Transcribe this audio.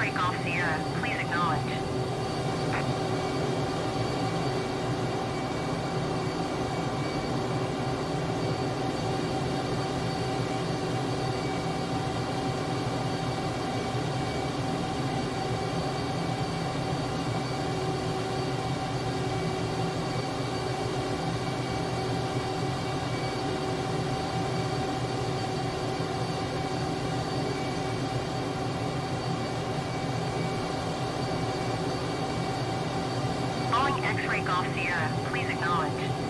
freak off the air. Please acknowledge. Freak off Sierra. Please acknowledge.